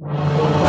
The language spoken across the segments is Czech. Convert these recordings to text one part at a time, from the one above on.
you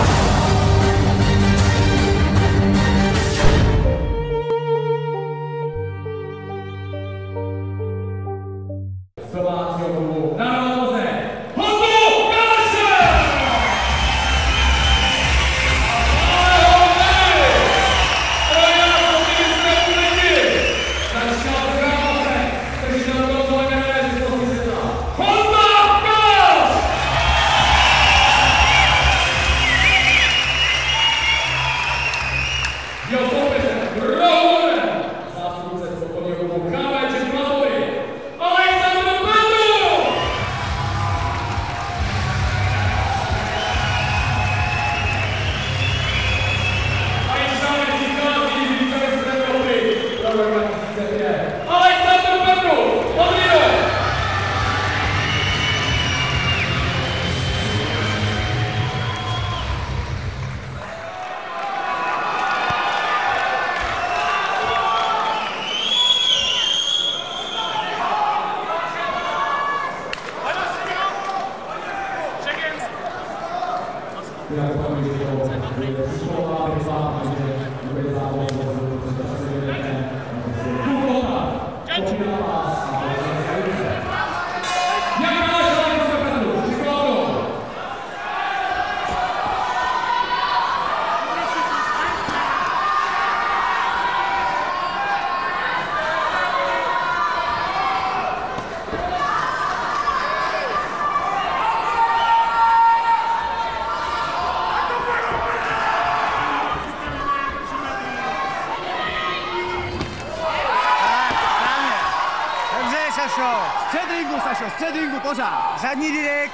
Sašo. Střed ringu, Sašo, střed ringu, pořád. Zadní direkt.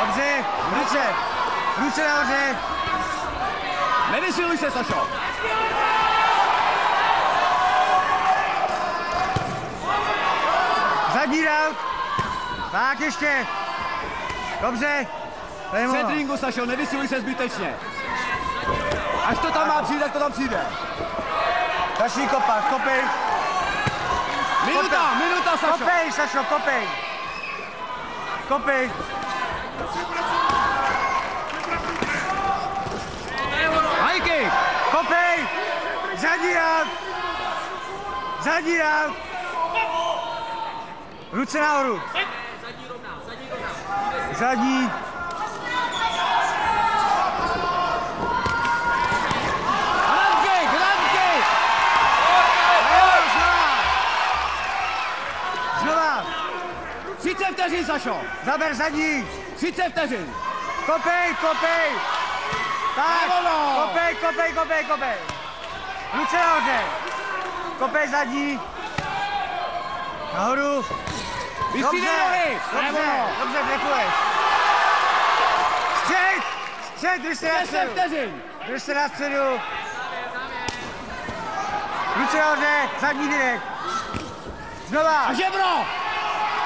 Dobře, ruce. Ruce nahoře. Nevysiluj se, Sašo. Zadní rout. Tak ještě. Dobře. Střed ono. ringu, Sašo, nevysiluj se zbytečně. Až to tam má přijít, tak to tam přijde. Začni kopat, kopej. Minuta, minuta, Sašo. Kopej, Sašo, kopej. Kopej. Kick. Kopej. Zadní rout. Zadní rout. Ruce nahoru. Zadní. Run Sašo. Zaber zadní. 30 vteřin. Kopej, kopej. Tak, Ano. kopej, kopej, kopej, kopej. Ruce nahoře. Kopej zadní. Nahoru. Vystřídej nohy. dobře, Nebo. dobře, trefuješ. Střed, střed, drž se na 10 středu. vteřin. Drž se na středu. Ruce nahoře, zadní direkt. Znova, A žebro.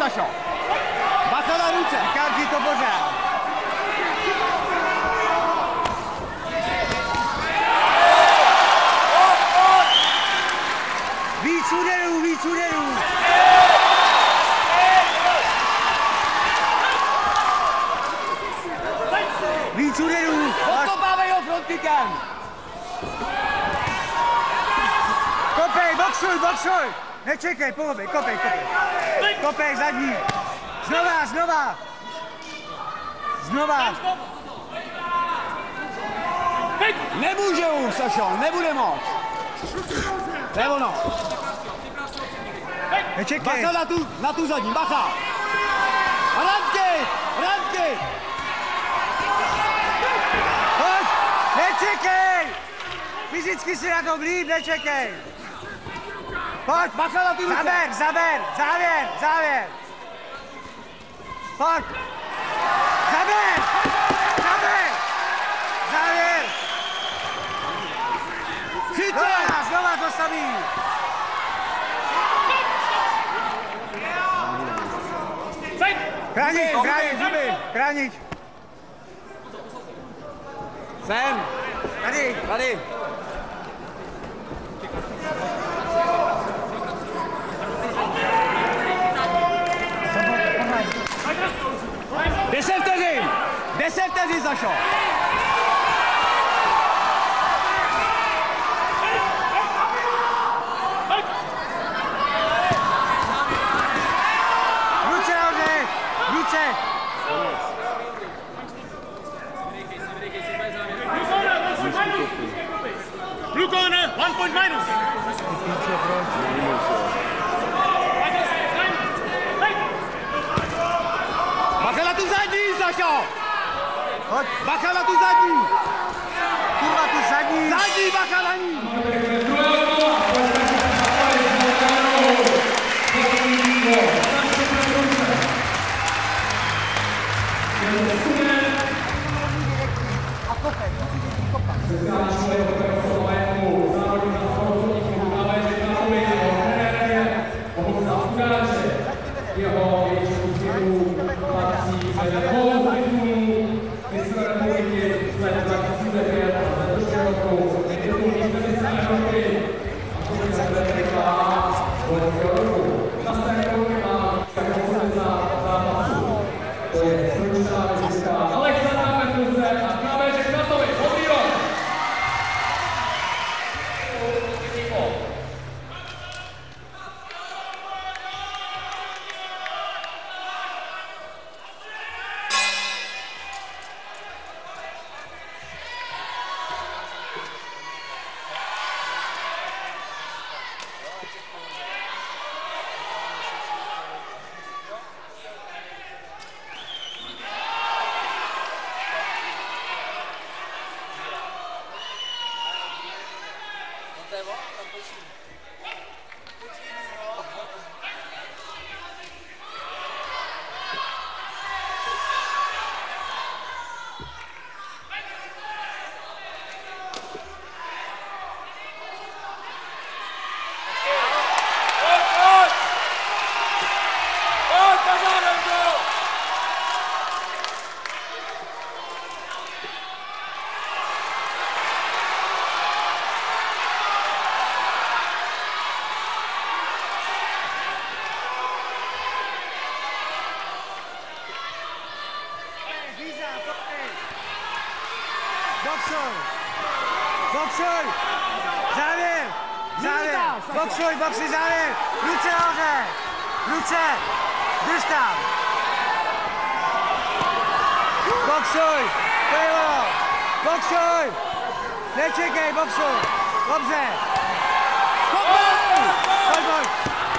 Sašo. Bacha na ruce. Ti to pořád. Víc úderů, víc úderů. Víc úderů. Odkopávej ho front kickem. Kopej, boxuj, boxuj. Nečekej, pohodej, kopej, kopej. Kopej, zadní. Znova, znova. Znova. Nemůže už, Sašo, nebude moc. To je ono. Nečekej. Bacha na tu, na tu zadní, bacha! A! Rantky! Pojď, nečekej. Fyzicky si na tom líp, nečekej. Pojď, Bacha na ty ruce! zaber, zaber, závěr, závěr. Pojď. Zaber, zaber, závěr. Chytě! Znova, znova to samý. Zuby, kráník, zuby. kráník. Sem! Tady. Tady! Deset vteřin! Deset vteřin, Sašo! Ruce nahoře, ruce. Blue corner, one point minus. Bacha na tu zadní, Sašo! Pojď, Bacha na tu zadní! kurva, tu zadní. Zadní, bacha na ní! Alexandra Boxuj. Boxuj. Závěr. Závěr. Minuta, Sašo. Boxuj, boxuj, závěr. Ruce nahoře. Ruce. Drž tam. Boxuj. To je ono. Boxuj. Nečekej, boxuj. Dobře. Pojď, pojď. Závěr.